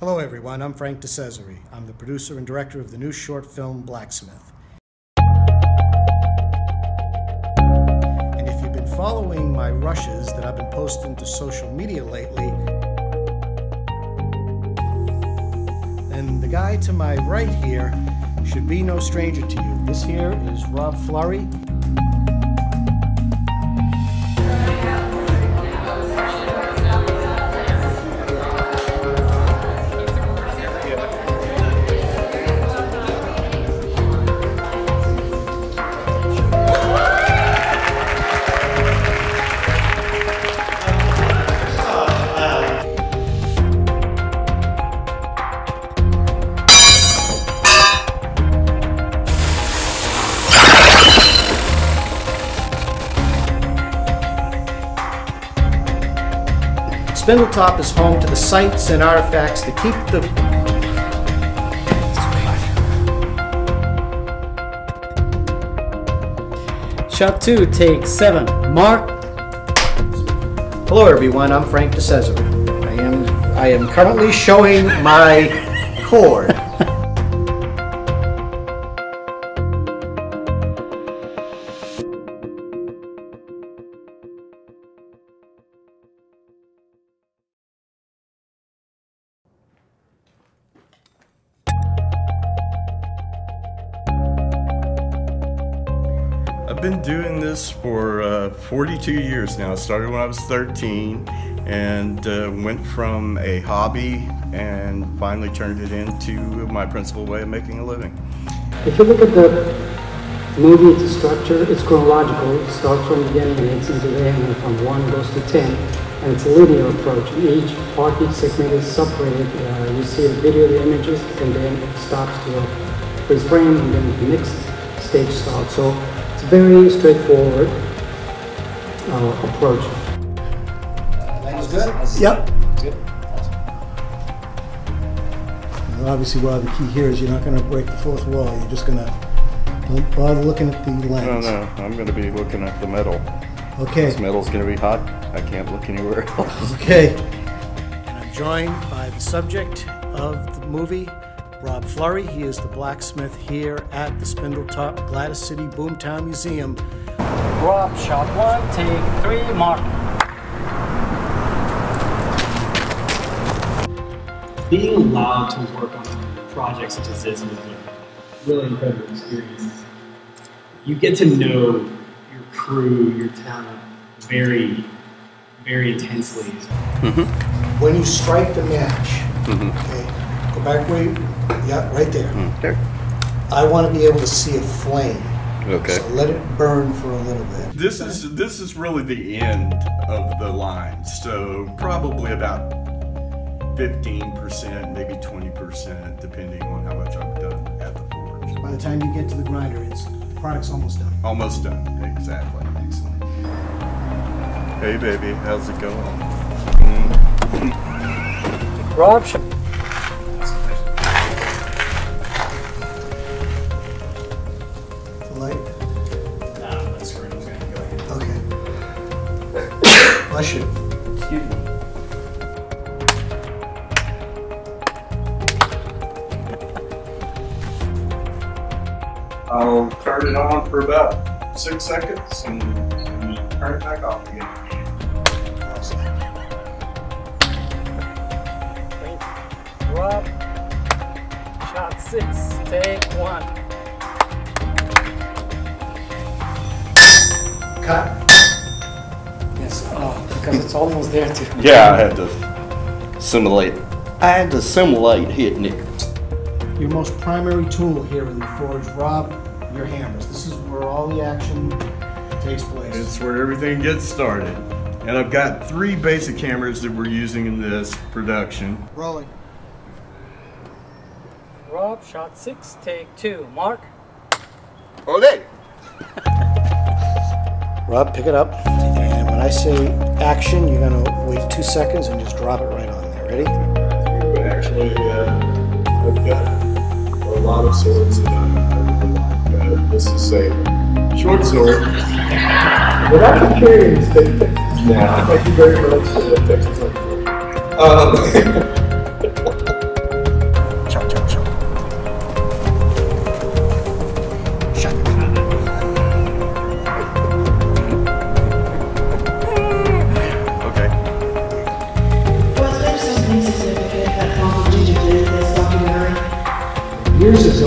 Hello, everyone. I'm Frank DiCesare. I'm the producer and director of the new short film Blacksmith. And if you've been following my rushes that I've been posting to social media lately, then the guy to my right here should be no stranger to you. This here is Rob Flurry. Spindletop is home to the sites and artifacts that keep the Shot two, take seven. Mark. Hello, everyone. I'm Frank DiCesare. I am I am currently showing my cord. I've been doing this for uh, 42 years now. I Started when I was 13 and uh, went from a hobby and finally turned it into my principal way of making a living. If you look at the movie, it's a structure, it's chronological. It starts from the beginning and ends into the end, and from 1 goes to 10. And it's a linear approach. Each part, each segment is separated. Uh, you see the video, the images, and then it stops to a freeze frame, and then the next stage starts. So a very straightforward uh, approach. Yep. Well, Obviously, Rob, the key here is you're not going to break the fourth wall. You're just going to don't bother looking at the lens. No, no, I'm going to be looking at the metal. Okay. This metal's going to be hot. I can't look anywhere else. Okay. And I'm joined by the subject of the movie, Rob Flurry. He is the blacksmith here at the Spindletop Gladys City Boomtown Museum. Rob, shot one, take three. Mark. being allowed to work on projects project such as this is a really incredible experience. You get to know your crew, your talent, very, very intensely. Mm-hmm. When you strike the match, mm-hmm. okay, go back where you, yeah, right there. Hmm. Okay. I want to be able to see a flame. Okay. So let it burn for a little bit. This is this is really the end of the line. So probably about 15%, maybe 20%, depending on how much I've done at the forge. By the time you get to the grinder, it's the product's almost done. Almost done. Exactly. Excellent. Hey, baby, how's it going? Rob, Bless you. Excuse me. I'll turn it on for about six seconds and turn it back off again. Rob. Shot six, take one. Cut. Yes. Because it's almost there too. Yeah, I had to simulate. I had to simulate hitting it. Your most primary tool here in the forge, Rob, your hammers. This is where all the action takes place. It's where everything gets started. And I've got three basic hammers that we're using in this production. rolling. Rob, shot six, take two. Mark. Okay. Rob, pick it up. And when I say action, you're gonna wait two seconds and just drop it right on there. Ready? Actually, uh, I've got a lot of swords that I, I really like. Uh, this is a short sword. Without the carrying stick. Yeah. Thank you very much for the Texas Um,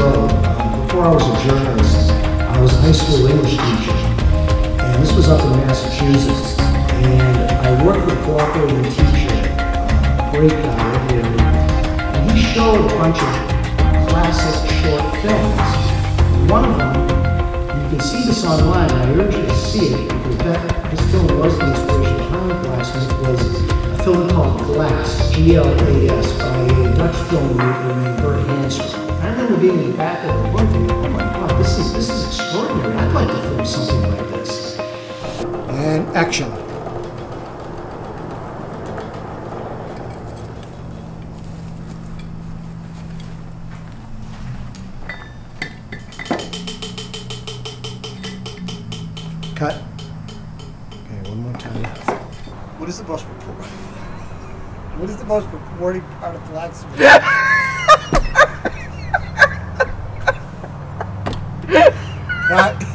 ago, uh, before I was a journalist, I was a high school English teacher. And this was up in Massachusetts. And I worked with a cooperating teacher, uh, great guy, and he showed a bunch of classic short films. One of them, you can see this online, I urge you to see it, because that, this film was the inspiration behind Glassman, was a film called Glass, G-L-A-S, by filmmaker named Bert Haanstra. I remember being in the back of the book thinking, oh my God, this is, this is extraordinary. I'd like to film something like this. And action. What is the most rewarding part of blacksmith? Cut.